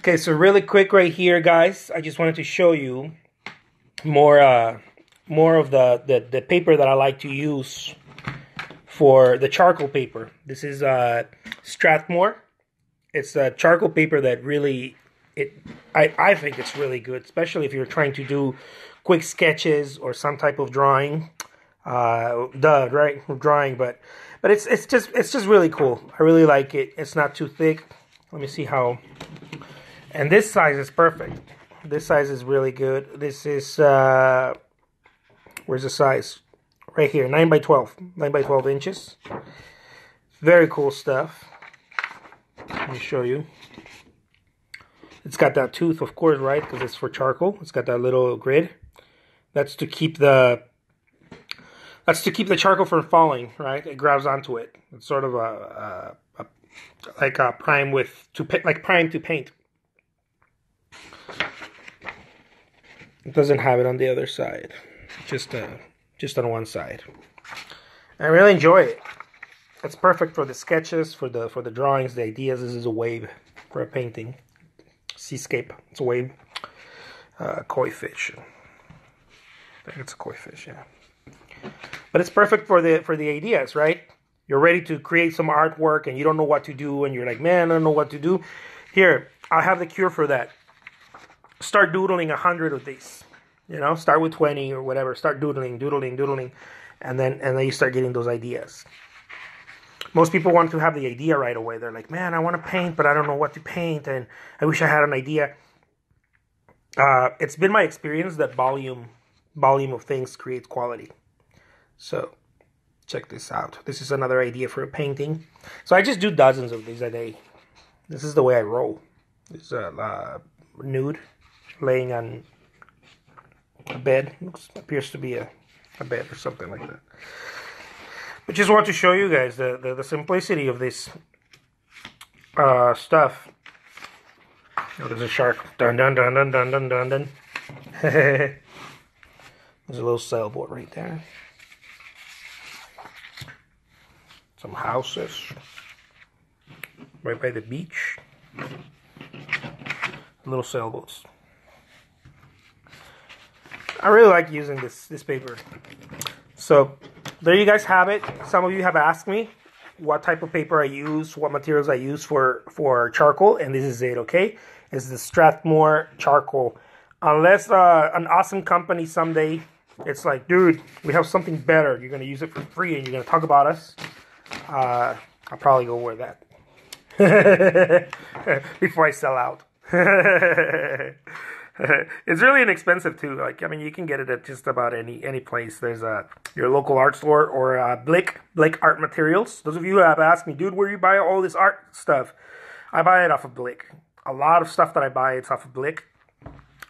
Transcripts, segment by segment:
Okay, so really quick right here, guys. I just wanted to show you more uh, more of the, the, the paper that I like to use for the charcoal paper. This is uh, Strathmore. It's a charcoal paper that really it I, I think it's really good, especially if you're trying to do quick sketches or some type of drawing. Uh, duh, right? Drawing, but but it's it's just it's just really cool. I really like it. It's not too thick. Let me see how and this size is perfect. This size is really good. This is, uh, where's the size? Right here, 9 by 12. 9 by 12 inches. Very cool stuff. Let me show you. It's got that tooth, of course, right? Because it's for charcoal. It's got that little grid. That's to keep the that's to keep the charcoal from falling, right? It grabs onto it. It's sort of a, a, a like a prime with to like prime to paint. It doesn't have it on the other side, just uh, just on one side. I really enjoy it. It's perfect for the sketches, for the for the drawings, the ideas. This is a wave for a painting. Seascape. It's a wave. Uh, koi fish. I think it's a koi fish, yeah. But it's perfect for the for the ideas, right? You're ready to create some artwork and you don't know what to do, and you're like, man, I don't know what to do. Here, I have the cure for that start doodling a hundred of these. You know, start with twenty or whatever. Start doodling, doodling, doodling, and then and then you start getting those ideas. Most people want to have the idea right away. They're like, "Man, I want to paint, but I don't know what to paint, and I wish I had an idea." Uh, it's been my experience that volume volume of things creates quality. So check this out. This is another idea for a painting. So I just do dozens of these a day. This is the way I roll. This is a uh, nude laying on a bed. Looks, appears to be a, a bed or something like that. But just want to show you guys the, the, the simplicity of this uh, stuff. Oh, there's a shark. Dun dun dun dun dun dun dun dun. there's a little sailboat right there. Some houses right by the beach. Little sailboats. I really like using this this paper. So there you guys have it. Some of you have asked me what type of paper I use, what materials I use for for charcoal, and this is it. Okay, it's the Strathmore charcoal. Unless uh, an awesome company someday, it's like, dude, we have something better. You're gonna use it for free, and you're gonna talk about us. Uh, I'll probably go wear that before I sell out. it's really inexpensive too. Like I mean, you can get it at just about any any place. There's a your local art store or uh, Blick Blick Art Materials. Those of you who have asked me, dude, where you buy all this art stuff? I buy it off of Blick. A lot of stuff that I buy, it's off of Blick.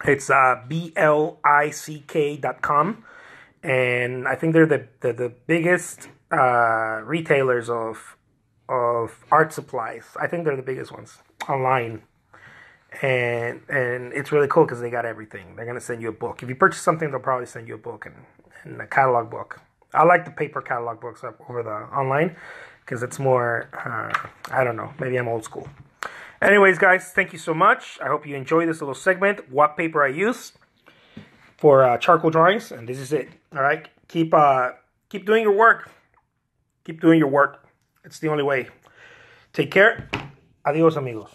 It's uh, b l i c k dot com, and I think they're the the, the biggest uh, retailers of of art supplies. I think they're the biggest ones online and and it's really cool because they got everything. They're gonna send you a book. If you purchase something, they'll probably send you a book and, and a catalog book. I like the paper catalog books up over the online because it's more. Uh, I don't know. Maybe I'm old school. Anyways, guys, thank you so much. I hope you enjoy this little segment. What paper I use for uh, charcoal drawings, and this is it. All right, keep uh, keep doing your work. Keep doing your work. It's the only way. Take care. Adios, amigos.